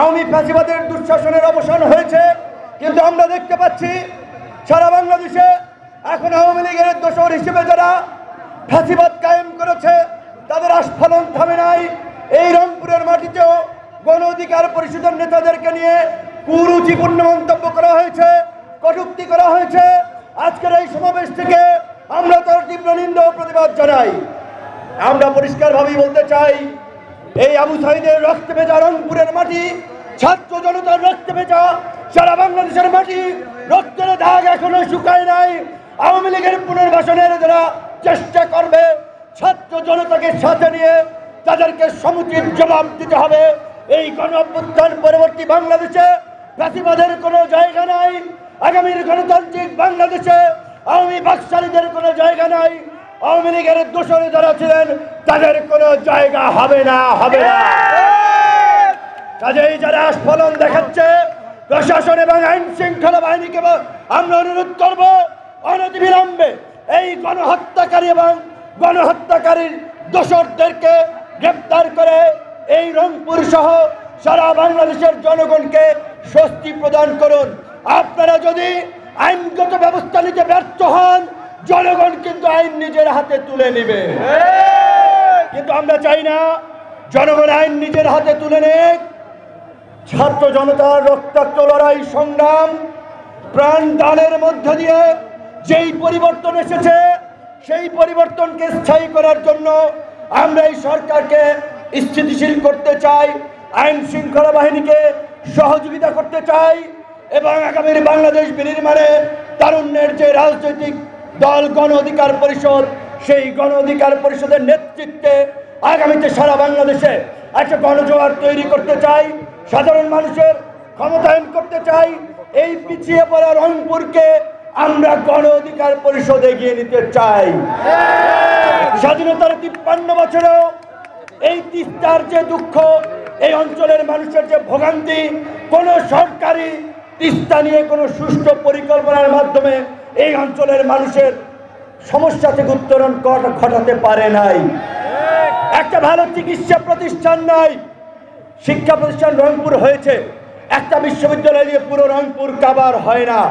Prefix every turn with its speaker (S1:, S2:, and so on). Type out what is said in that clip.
S1: আওয়ামী ফাঁসিবাদের দুঃশাসনের অবসান হয়েছে, কিন্তু আমরা দেখতে পাচ্ছি সারা বাংলাদেশে এখন আওয়ামী লীগের দোষর হিসেবে যারা ফাঁসিবাদ কায়েম করেছে, তাদের আস্ফলন থামে নাই। এই রংপুরের মাটিতেও গণ অধিকার পরিষদের নেতাদেরকে নিয়ে কুরুচিপূর্ণ মন্তব্য করা হয়েছে, কটুক্তি করা হয়েছে। আজকের এই সমাবেশ থেকে আমরা তার তীব্র নিন্দা প্রতিবাদ জানাই। আমরা পরিষ্কারভাবেই বলতে চাই এই আবু সাইদের রক্তে ভেজা রংপুরের মাটি, ছাত্র জনতার রক্তে ভেজা সারা বাংলাদেশের মাটি, রক্তের দাগ এখনও শুকায় নাই। আওয়ামী লীগের পুনর্বাসনের যারা চেষ্টা করবে, ছাত্র জনতাকে সাথে নিয়ে তাদেরকে সমুচিত জবাব দিতে হবে। এই গণ পরবর্তী বাংলাদেশে ফ্যাসিবাদের কোনো জায়গা নাই। আগামীর গণতান্ত্রিক বাংলাদেশে আওয়ামী বাকশালীদের কোনো জায়গা নাই। আওয়ামী লীগের দোষরে যারা ছিলেন, তাদের কোনো জায়গা হবে না হবে না। কাজেই যারা আস্ফলন দেখাচ্ছে, প্রশাসন এবং আইন শৃঙ্খলা বাহিনীকে আমরা অনুরোধ করব অনতিবিলম্বে এই গণহত্যাকারী এবং গণহত্যাকারীর দোষরদেরকে গ্রেপ্তার করে এই রংপুর সহ সারা বাংলাদেশের জনগণকে স্বস্তি প্রদান করুন। আপনারা যদি আইনগত ব্যবস্থা নিতে ব্যর্থ হন, জনগণ কিন্তু আইন নিজের হাতে তুলে নেবে। কিন্তু আমরা চাই না জনগণ আইন নিজের হাতে তুলে নেক। ছাত্র জনতার রক্তাক্ত লড়াই সংগ্রাম প্রাণ দানের মধ্য দিয়ে যেই পরিবর্তন এসেছে সেই পরিবর্তনকে স্থায়ী করার জন্য আমরা এই সরকারকে স্থিতিশীল করতে চাই আইন শৃঙ্খলা বাহিনীকে সহযোগিতা করতে চাই এবং আগামীর বাংলাদেশ বিনির্মাণে তারুণ্যের যে রাজনৈতিক দল গণ অধিকার পরিষদ, সেই গণ অধিকার পরিষদের নেতৃত্বে আগামীতে সারা বাংলাদেশে একটা গণজোয়ার তৈরি করতে চাই, সাধারণ মানুষের ক্ষমতায়ন করতে চাই। এই পিছিয়ে পড়া রংপুরকে আমরা গণ অধিকার পরিষদ এগিয়ে নিতে চাই। স্বাধীনতার তিপ্পান্ন বছরেও এই তিস্তার যে দুঃখ, এই অঞ্চলের মানুষের যে ভোগান্তি, কোনো সরকারি তিস্তা নিয়ে কোনো সুষ্ঠু পরিকল্পনার মাধ্যমে এই অঞ্চলের মানুষের সমস্যা থেকে উত্তরণ ঘট- ঘটাতে পারে নাই। একটা ভালো চিকিৎসা প্রতিষ্ঠান নাই শিক্ষা প্রতিষ্ঠান রংপুর হয়েছে। একটা বিশ্ববিদ্যালয় দিয়ে পুরো রংপুর কাবার হয় না।